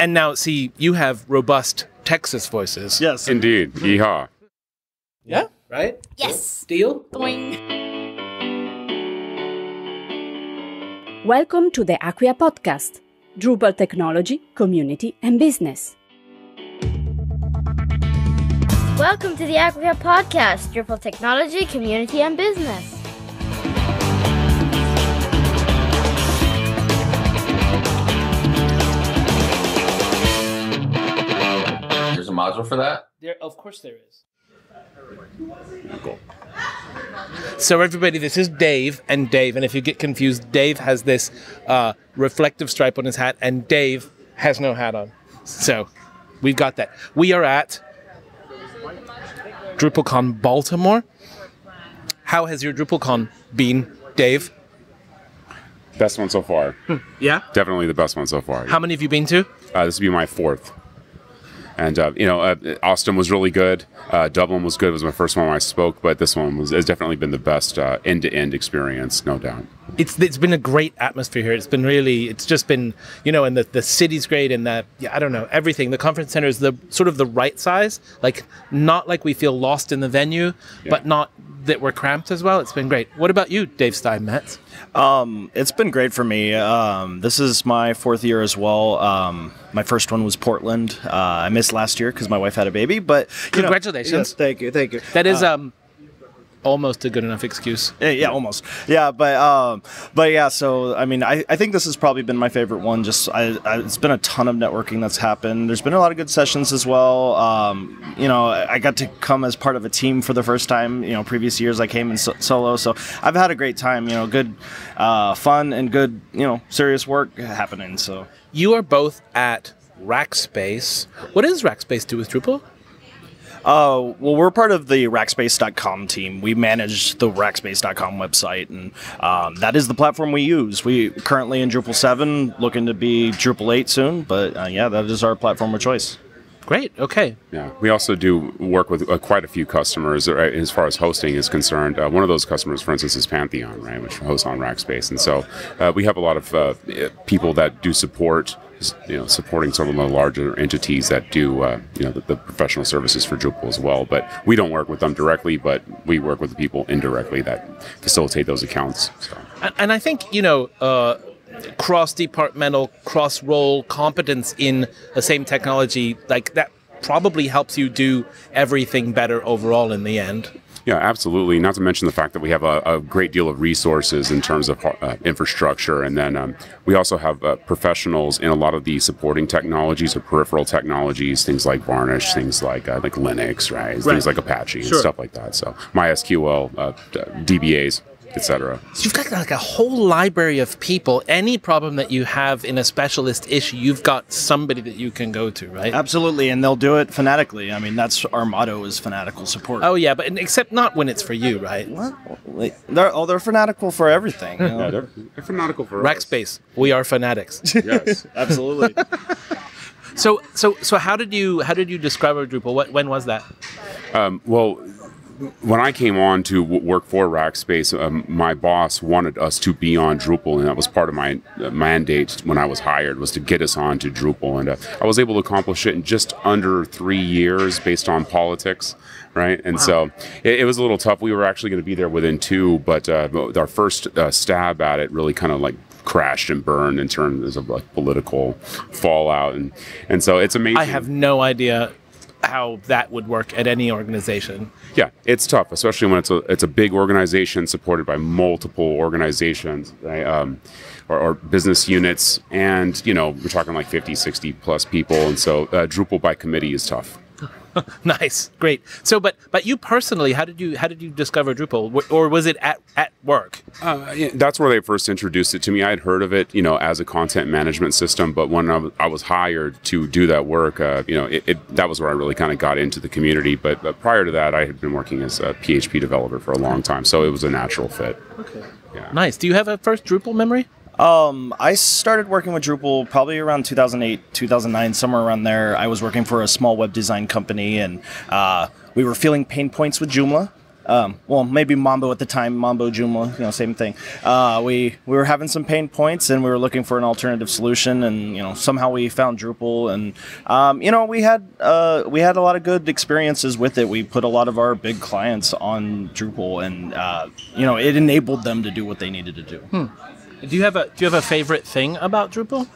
And now, see, you have robust Texas voices. Yes. Indeed. Mm-hmm. Yeehaw. Yeah. Right. Yes. Deal. Boing. Welcome to the Acquia podcast, Drupal technology, community, and business. Welcome to the Acquia Podcast, Drupal Technology, Community, and Business. Module for that. There, of course, there is. Cool. So everybody, this is Dave and Dave, and if you get confused, Dave has this uh, reflective stripe on his hat, and Dave has no hat on. So we've got that. We are at DrupalCon Baltimore. How has your DrupalCon been, Dave? Best one so far. Yeah. Definitely the best one so far. How many have you been to? Uh, this will be my fourth. And uh, you know, uh, Austin was really good. Uh, Dublin was good. It was my first one I spoke, but this one was has definitely been the best uh, end-to-end experience, no doubt. It's it's been a great atmosphere here. It's been really. It's just been you know, and the the city's great, and that yeah, I don't know everything. The conference center is the sort of the right size, like not like we feel lost in the venue, but not that we're cramped as well. It's been great. What about you, Dave Stinemetze? Um, it's been great for me. Um, this is my fourth year as well. Um, my first one was Portland. Uh, I missed last year because my wife had a baby, but you know- Congratulations. yes, thank you, thank you. That is Uh, um almost a good enough excuse. Yeah, yeah, almost. Yeah, but um, but yeah. So I mean, I, I think this has probably been my favorite one. Just I, I, it's been a ton of networking that's happened. There's been a lot of good sessions as well. Um, you know, I got to come as part of a team for the first time. You know, previous years I came in so- solo, so I've had a great time. You know, good, uh, fun and good. You know, serious work happening. So You are both at Rackspace. What does Rackspace do with Drupal? Uh, well, we're part of the Rackspace.com team. We manage the Rackspace.com website, and um, that is the platform we use. We currently in Drupal 7, looking to be Drupal 8 soon, but uh, yeah, that is our platform of choice. Great. Okay. Yeah, we also do work with uh, quite a few customers right, as far as hosting is concerned. Uh, one of those customers, for instance, is Pantheon, right, which hosts on Rackspace, and so uh, we have a lot of uh, people that do support, you know, supporting some of the larger entities that do, uh, you know, the, the professional services for Drupal as well. But we don't work with them directly, but we work with the people indirectly that facilitate those accounts. So. And, and I think you know, uh, cross-departmental, cross-role competence in the same technology, like that, probably helps you do everything better overall in the end. Yeah, absolutely. Not to mention the fact that we have a, a great deal of resources in terms of uh, infrastructure, and then um, we also have uh, professionals in a lot of the supporting technologies or peripheral technologies, things like Varnish, things like uh, like Linux, right? Right. Things like Apache Sure. and stuff like that. So MySQL, uh, DBAs, etc. So you've got like a whole library of people. Any problem that you have in a specialist issue, you've got somebody that you can go to, right? Absolutely, and they'll do it fanatically. I mean, that's our motto is fanatical support. Oh yeah, but except not when it's for you, right? What? Wait, They're, oh, they're fanatical for everything. you know? Yeah, they're, they're fanatical for us. Rackspace, we are fanatics. Yes. Absolutely. so so so how did you how did you discover Drupal? What when was that? Um, well, when I came on to work for Rackspace, um, my boss wanted us to be on Drupal, and that was part of my uh, mandate when I was hired was to get us on to Drupal, and uh, I was able to accomplish it in just under three years based on politics. Right, and so it, it was a little tough. We were actually going to be there within two, but uh, our first uh, stab at it really kind of like crashed and burned in terms of like political fallout, and and so it's amazing. I have no idea how that would work at any organization. Yeah, it's tough, especially when it's a it's a big organization supported by multiple organizations, right? um, or, or business units, and you know we're talking like 50, 60 plus people, and so uh, Drupal by committee is tough. nice, great. So, but but you personally, how did you how did you discover Drupal, or was it at at work? Uh, yeah, that's where they first introduced it to me. I had heard of it, you know, as a content management system, but when I was, I was hired to do that work, uh, you know, it, it, that was where I really kind of got into the community. But, but prior to that, I had been working as a PHP developer for a long time, so it was a natural fit. Okay. Nice. Do you have a first Drupal memory? Um, I started working with Drupal probably around 2008, 2009, somewhere around there. I was working for a small web design company, and uh, we were feeling pain points with Joomla. um, well, maybe Mambo at the time, Mambo Joomla, you know, same thing. Uh, we we were having some pain points, and we were looking for an alternative solution, and you know, somehow we found Drupal, and um, you know, we had uh, we had a lot of good experiences with it. We put a lot of our big clients on Drupal, and uh, you know, it enabled them to do what they needed to do. Do you have a Do you have a favorite thing about Drupal?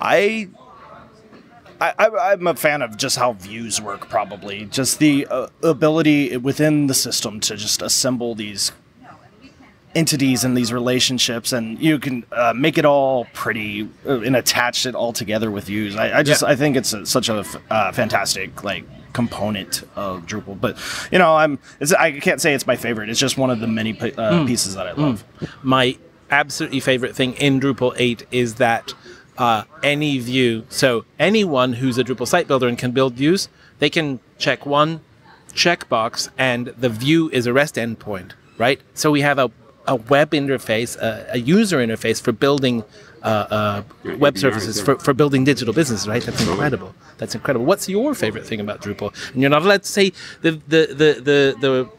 I, I, I- I'm a fan of just how views work. Probably just the uh, ability within the system to just assemble these entities and these relationships, and you can uh, make it all pretty uh, and attach it all together with views. I, I just Yeah. I think it's a, such a f- uh, fantastic like component of Drupal. But you know, I'm it's, I can't say it's my favorite. It's just one of the many p- uh, pieces that I love. my absolutely favorite thing in Drupal 8 is that uh, any view, so anyone who's a Drupal site builder and can build views, they can check one checkbox and the view is a REST endpoint, right? So we have a, a web interface, a, a user interface for building uh, uh, web services, for, for building digital business, right? That's incredible. That's incredible. What's your favorite thing about Drupal? And you're not allowed to say the, the, the, the,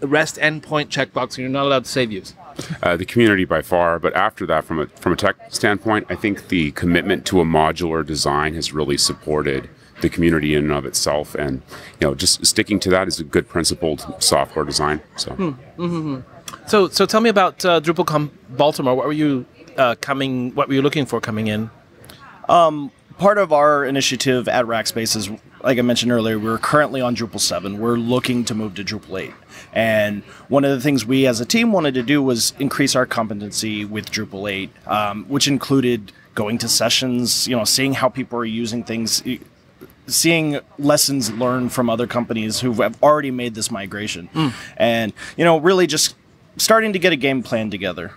the REST endpoint checkbox, and you're not allowed to say views. Uh, the community by far. But after that, from a from a tech standpoint, I think the commitment to a modular design has really supported the community in and of itself, and you know, just sticking to that is a good principled software design. So. So, so tell me about uh, DrupalCon Baltimore. What were you uh, coming? What were you looking for coming in? part of our initiative at Rackspace is, like I mentioned earlier, we're currently on Drupal 7. We're looking to move to Drupal 8. And one of the things we as a team wanted to do was increase our competency with Drupal 8, um, which included going to sessions, you know, seeing how people are using things, seeing lessons learned from other companies who have already made this migration. And, you know, really just starting to get a game plan together.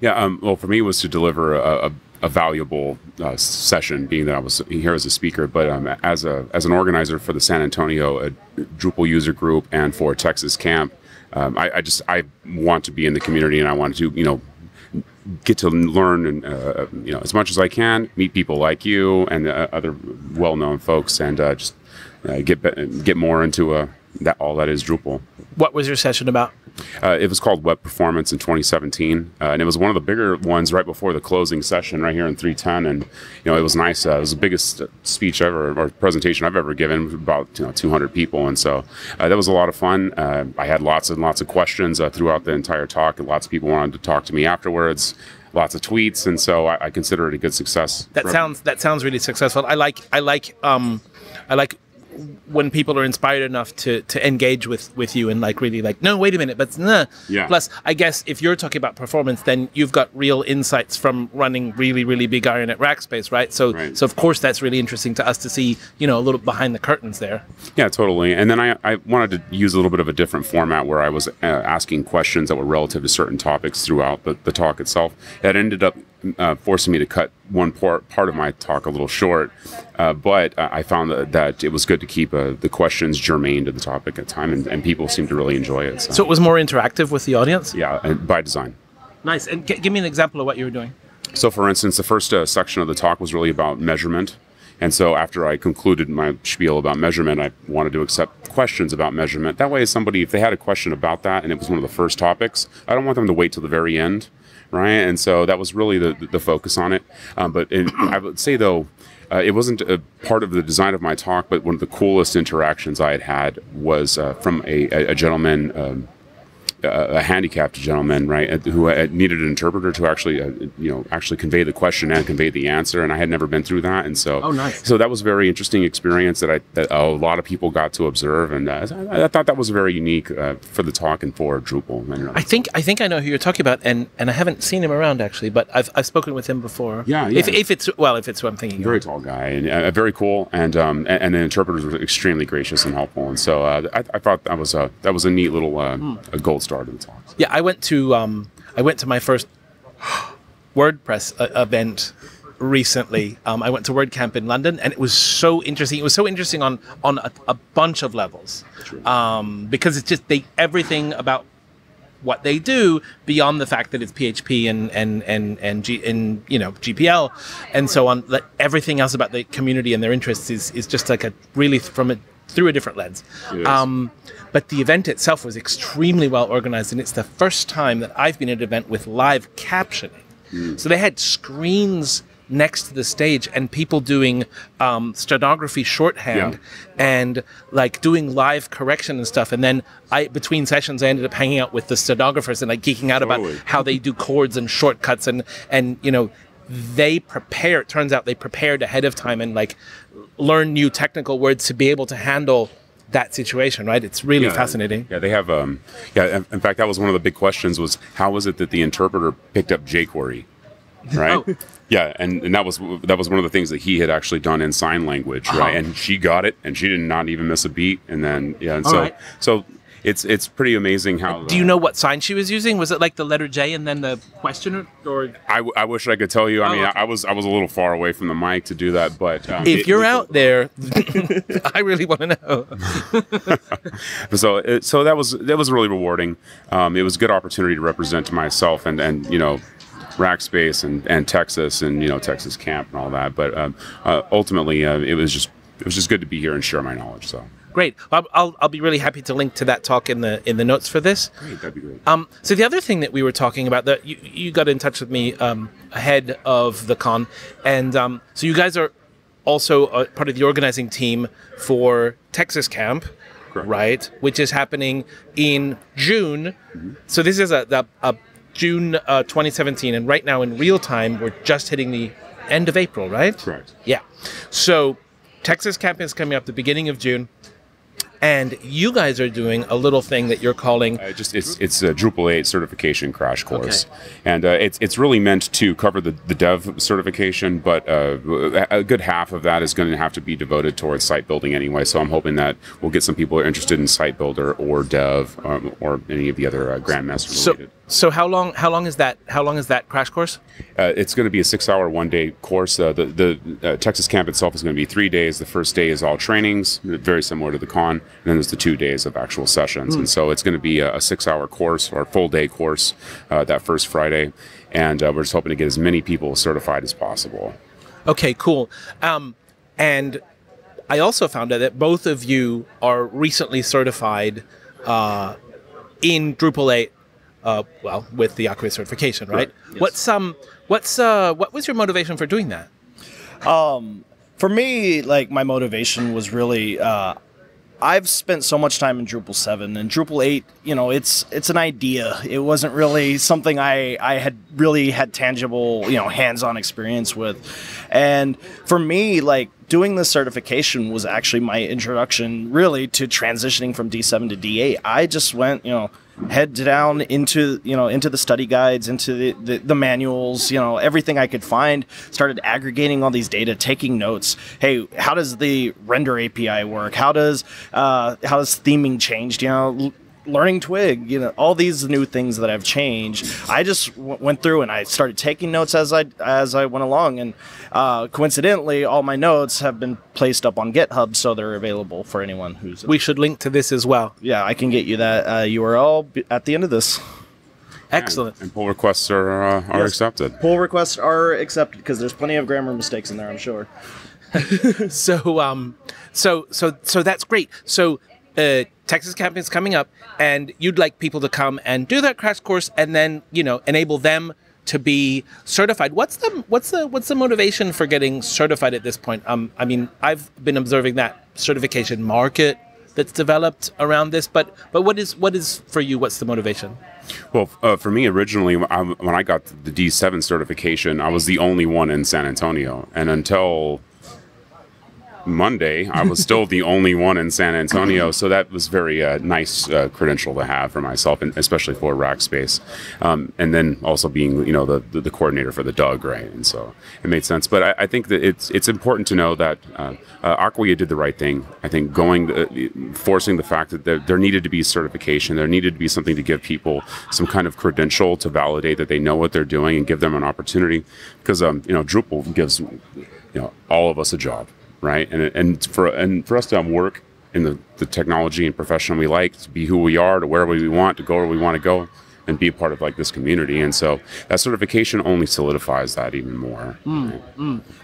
Yeah, um, well, for me, it was to deliver a, a, a valuable uh, session, being that I was here as a speaker, but um, as a as an organizer for the San Antonio uh, Drupal user group and for Texas Camp, um, I, I just I want to be in the community and I want to you know get to learn and uh, you know as much as I can, meet people like you and uh, other well-known folks, and uh, just uh, get get more into that all that is Drupal. What was your session about? Uh, it was called Web Performance in 2017, uh, and it was one of the bigger ones right before the closing session, right here in 310. And you know, it was nice. Uh, it was the biggest speech ever or presentation I've ever given, about you know 200 people, and so uh, that was a lot of fun. Uh, I had lots and lots of questions uh, throughout the entire talk, and lots of people wanted to talk to me afterwards. Lots of tweets, and so I, I consider it a good success. That sounds that sounds really successful. I like I like um I like when people are inspired enough to to engage with with you and like really like no wait a minute but nah. Yeah. plus i guess if you're talking about performance then you've got real insights from running really really big iron at rackspace right so Right. so of course that's really interesting to us to see you know a little behind the curtains there Yeah, totally. And then I, I wanted to use a little bit of a different format where I was uh, asking questions that were relative to certain topics throughout the, the talk itself. It ended up uh, forcing me to cut one part, part of my talk a little short, uh, but uh, I found that, that it was good to keep uh, the questions germane to the topic at the time, and, and people seemed to really enjoy it. So, so it was more interactive with the audience yeah, and by design. nice and g- give me an example of what you were doing So, for instance, the first uh, section of the talk was really about measurement. And so, after I concluded my spiel about measurement, I wanted to accept questions about measurement. That way, somebody, if they had a question about that and it was one of the first topics, I don't want them to wait till the very end, right? And so, that was really the, the focus on it. Um, but I would say, though, uh, it wasn't a part of the design of my talk, but one of the coolest interactions I had had was uh, from a, a, a gentleman. Um, a a handicapped gentleman, right, uh, who uh, needed an interpreter to actually, uh, you know, actually convey the question and convey the answer. And I had never been through that, and so, Oh, nice. So that was a very interesting experience that I that a lot of people got to observe, and uh, I, I thought that was a very unique uh, for the talk and for Drupal. And, uh, I think I think I know who you're talking about, and, and I haven't seen him around actually, but I've, I've spoken with him before. Yeah, If, yeah. if it's well, if it's what I'm thinking. very of. tall guy and uh, very cool, and um, and, and the interpreters were extremely gracious and helpful, and so uh, I, I thought that was a that was a neat little uh, a gold star to the talk. Yeah, I went to um, I went to my first WordPress uh, event recently. Um, I went to WordCamp in London, and it was so interesting. It was so interesting on on a, a bunch of levels um, because it's just they everything about what they do beyond the fact that it's PHP and and and and, G, and you know GPL and so on. Like everything else about the community and their interests is is just like a really from a through a different lens. Um, but the event itself was extremely well organized, and it's the first time that I've been at an event with live captioning. So they had screens next to the stage and people doing um, stenography shorthand and like doing live correction and stuff. And then I between sessions I ended up hanging out with the stenographers and like geeking out about how they do chords and shortcuts and and you know they prepare. It turns out they prepared ahead of time and like learn new technical words to be able to handle that situation. Right? It's really Yeah. fascinating. Yeah, they have. Um, yeah, in- fact, that was one of the big questions: was how was it that the interpreter picked up jQuery, right? Oh. Yeah, and, and that was that was one of the things that he had actually done in sign language, Uh-huh. right? And she got it, and she did not even miss a beat. And then yeah, and All so right. so it's it's pretty amazing how. Do you know what sign she was using? Was it like the letter J and then the question or? I, w- I wish I could tell you. I Oh, mean, okay. I, I was I was a little far away from the mic to do that, but um, If it- you're it- out there, I really want to know. so it, so that was that was really rewarding. Um, it was a good opportunity to represent to myself and and you know. Rackspace and, and Texas and you know Texas camp and all that, but um, uh, ultimately uh, it was just it was just good to be here and share my knowledge. So Great. I'll, I'll, I'll be really happy to link to that talk in the in the notes for this. great, that'd be great. Um, so the other thing that we were talking about that you, you got in touch with me um, ahead of the con, and um, so you guys are also a part of the organizing team for Texas Camp, Correct. right? Which is happening in June. So this is a, a, a June uh, 2017, and right now in real time we're just hitting the end of April, right? Correct. Yeah. So Texas Camp is coming up the beginning of June. And you guys are doing a little thing that you're calling Uh, just it's it's a Drupal 8 certification crash course, and uh, it's it's really meant to cover the, the dev certification, but uh, a good half of that is going to have to be devoted towards site building anyway. So I'm hoping that we'll get some people who are interested in site builder or dev um, or any of the other uh, grandmaster related. so how long? How long is that? How long is that crash course? Uh, it's going to be a six-hour, one-day course. Uh, the the uh, Texas camp itself is going to be three days. The first day is all trainings, very similar to the con, and then there's the two days of actual sessions. And so it's going to be a, a six-hour course or full-day course uh, that first Friday, and uh, we're just hoping to get as many people certified as possible. Okay, cool. Um, and I also found out that both of you are recently certified uh, in Drupal 8. Uh, well, with the Acquia certification, right? What's um, what's uh, what was your motivation for doing that? Um, for me, like my motivation was really uh, I've spent so much time in Drupal 7 and Drupal 8, you know, it's it's an idea. It wasn't really something I I had really had tangible, you know, hands-on experience with. And for me, like doing this certification was actually my introduction really to transitioning from D7 to D8. I just went, you know, head down into you know into the study guides into the, the, the manuals you know everything i could find started aggregating all these data taking notes. Hey how does the render api work? How does uh, how does theming changed you know learning twig you know all these new things that have changed i just w- went through and i started taking notes as i as i went along and uh, coincidentally all my notes have been placed up on github so they're available for anyone who's We should link to this as well. yeah i can get you that uh, url b- at the end of this Excellent. And pull requests are uh, are Yes. accepted. pull requests are accepted because there's plenty of grammar mistakes in there i'm sure So um, so so so that's great. So uh, Texas Camp is coming up, and you'd like people to come and do that crash course, and then you know enable them to be certified. What's the what's the what's the motivation for getting certified at this point? Um, I mean, I've been observing that certification market that's developed around this, but but what is what is for you? What's the motivation? Well, uh, for me originally, I, when I got the D7 certification, I was the only one in San Antonio, and until Monday, I was still the only one in San Antonio. So that was very uh, nice uh, credential to have for myself, and especially for Rackspace. Um, and then also being, you know, the, the the coordinator for the DUG, right? And so it made sense. But I, I think that it's it's important to know that uh, uh, Acquia did the right thing. I think going the, forcing the fact that there, there needed to be certification, there needed to be something to give people some kind of credential to validate that they know what they're doing and give them an opportunity. Because um, you know, Drupal gives you know all of us a job, right? And and for and for us to work in the, the technology and profession we like, to be who we are, to where we want, to go where we want to go. and be a part of like this community. And so that certification only solidifies that even more.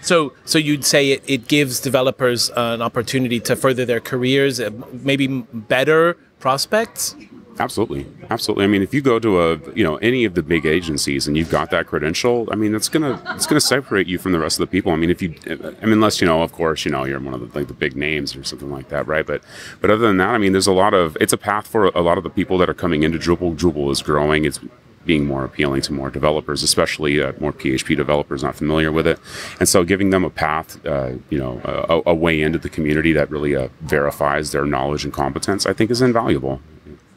So, so you'd say it, it gives developers an opportunity to further their careers, uh, maybe better prospects. Absolutely, absolutely. I mean, if you go to a you know any of the big agencies and you've got that credential, I mean, it's gonna it's gonna separate you from the rest of the people. I mean, if you, I mean, unless you know, of course, you know, you're one of the like the big names or something like that, right? But but other than that, I mean, there's a lot of it's a path for a lot of the people that are coming into Drupal. Drupal is growing. It's being more appealing to more developers, especially uh, more PHP developers not familiar with it, and so giving them a path, uh, you know, a, a way into the community that really uh, verifies their knowledge and competence, I think is invaluable.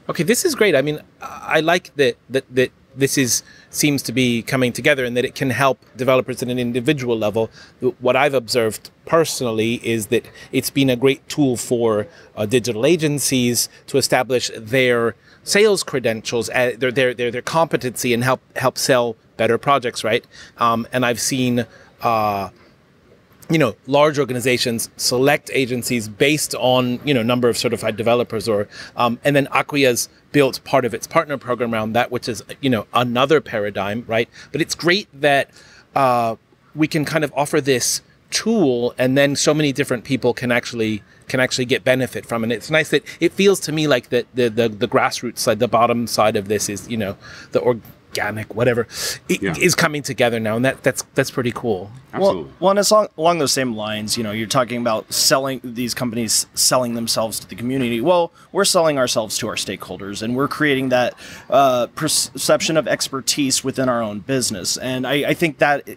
Okay, this is great. I mean, I like that that that this is seems to be coming together and that it can help developers at an individual level. What I've observed personally is that it's been a great tool for uh, digital agencies to establish their sales credentials, uh, their, their their their competency, and help help sell better projects, right? Um, and I've seen. Uh, you know, large organizations select agencies based on you know number of certified developers, or um, and then Acquia's built part of its partner program around that, which is you know another paradigm, right? But it's great that uh, we can kind of offer this tool, and then so many different people can actually can actually get benefit from it. It's nice that it feels to me like that the, the the grassroots side, the bottom side of this is you know the organic whatever it Yeah. is coming together now, and that that's that's pretty cool. Absolutely. Well, well, and it's along, along those same lines. You know, you're talking about selling these companies selling themselves to the community. Well, we're selling ourselves to our stakeholders, and we're creating that uh, perception of expertise within our own business. And I, I think that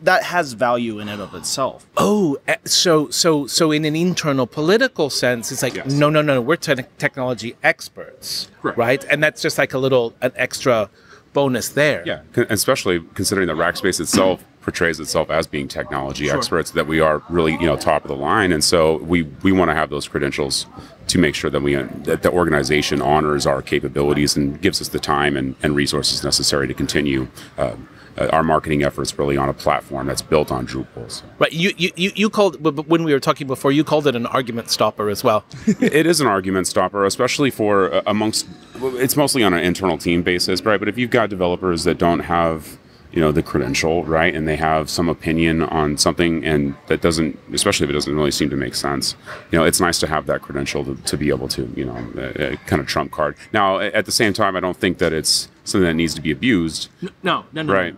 that has value in and of itself. Oh, eh, so so so in an internal political sense, it's like Yes. no, no, no, we're te- technology experts, Correct. right? And that's just like a little an extra bonus there. Yeah, especially considering that Rackspace itself portrays itself as being technology experts, that we are really you know top of the line, and so we we want to have those credentials to make sure that we uh, that the organization honors our capabilities and gives us the time and, and resources necessary to continue. Uh, our marketing efforts really on a platform that's built on Drupal. So. Right. You you you you called but- but when we were talking before, you called it an argument stopper as well. it is an argument stopper, especially for uh, amongst. It's mostly on an internal team basis, right? But if you've got developers that don't have, you know, the credential, right, and they have some opinion on something, and that doesn't, especially if it doesn't really seem to make sense, you know, it's nice to have that credential to, to be able to, you know, uh, uh, kind of trump card. Now, at the same time, I don't think that it's something that needs to be abused, No, no, no. right?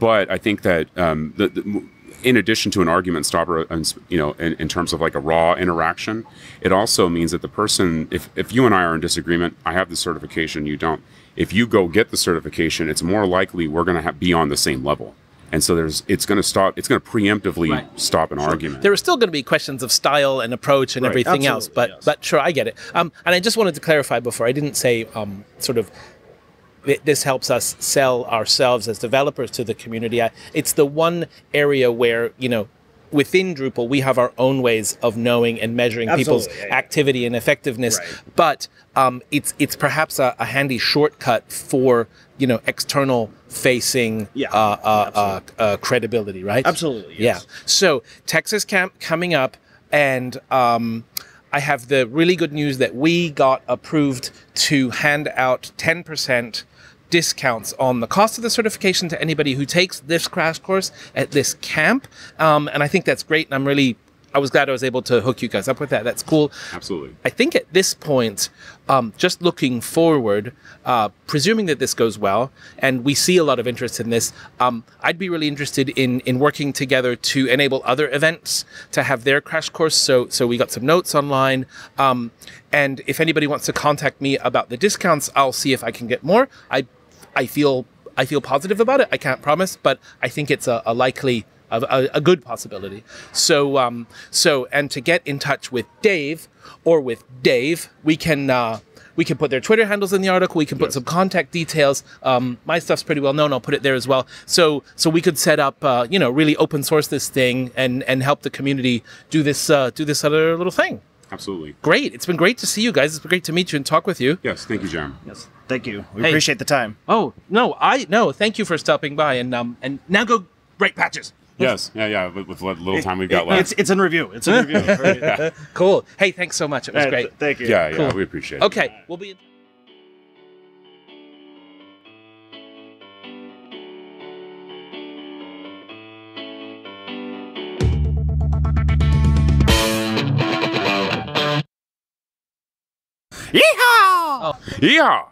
But I think that um, the, the, in addition to an argument stopper, you know, in, in terms of like a raw interaction, it also means that the person, if, if you and I are in disagreement, I have the certification, you don't. If you go get the certification, it's more likely we're going to be on the same level. And so there's, it's going to stop, it's going to preemptively Right. stop an argument. There are still going to be questions of style and approach and Right, everything else, but yes. but sure, I get it. Um, and I just wanted to clarify before I didn't say um, sort of th- this helps us sell ourselves as developers to the community. I, it's the one area where you know within Drupal we have our own ways of knowing and measuring people's Absolutely, yeah, yeah. activity and effectiveness, Right. but um, it's it's perhaps a, a handy shortcut for you know external facing Yeah, uh, uh, uh, uh, credibility, right? Absolutely, yes. Yeah. So Texas Camp coming up, and um, I have the really good news that we got approved to hand out ten percent discounts on the cost of the certification to anybody who takes this crash course at this camp, um, and I think that's great. And I'm really, I was glad I was able to hook you guys up with that. That's cool. Absolutely. I think at this point, um, just looking forward, uh, presuming that this goes well, and we see a lot of interest in this, um, I'd be really interested in in working together to enable other events to have their crash course. So so we got some notes online, um, and if anybody wants to contact me about the discounts, I'll see if I can get more. I I feel I feel positive about it. I can't promise, but I think it's a, a likely. A, a, good possibility. So, um, so, and to get in touch with Dave or with Dave, we can uh, we can put their Twitter handles in the article. We can put some contact details. Um, my stuff's pretty well known. I'll put it there as well. So, so we could set up, uh, you know, really open source this thing and and help the community do this uh, do this other little thing. Absolutely. Great. It's been great to see you guys. It's been great to meet you and talk with you. Yes. Thank you, Jeremy. Yes, Thank you. We hey. appreciate the time. Oh no, I no. Thank you for stopping by, and um, and now go rate patches. Yes, yeah, yeah. With, with what little time we've got left, it's, it's in review. It's in review. Yeah. Cool. Hey, thanks so much. It was great. Th thank you. Yeah, cool. yeah. We appreciate it. Okay, we'll be. In- Yeehaw! Oh. Yeehaw!